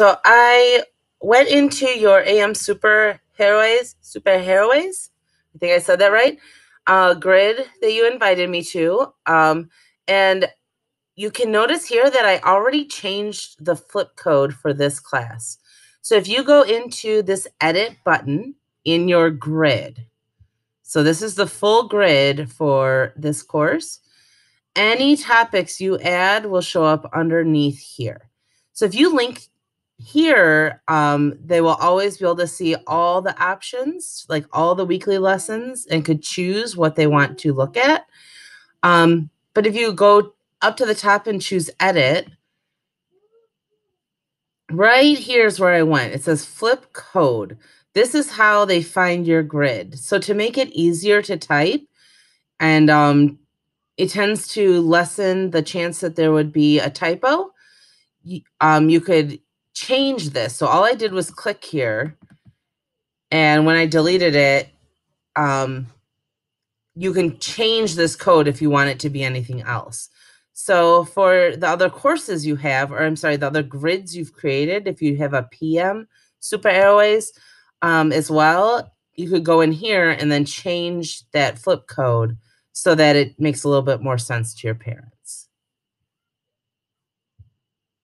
So I went into your AM Super Heroes, Super Heroes. I think I said that right. Uh, grid that you invited me to. Um, and you can notice here that I already changed the flip code for this class. So if you go into this edit button in your grid, so this is the full grid for this course. Any topics you add will show up underneath here. So if you link here, um, they will always be able to see all the options, like all the weekly lessons, and could choose what they want to look at. Um, but if you go up to the top and choose edit, right here's where I went. It says flip code. This is how they find your grid. So to make it easier to type, and um, it tends to lessen the chance that there would be a typo, um, you could change this. So all I did was click here. And when I deleted it, um, you can change this code if you want it to be anything else. So for the other courses you have, or I'm sorry, the other grids you've created, if you have a PM Super Heroes um, as well, you could go in here and then change that flip code so that it makes a little bit more sense to your parent.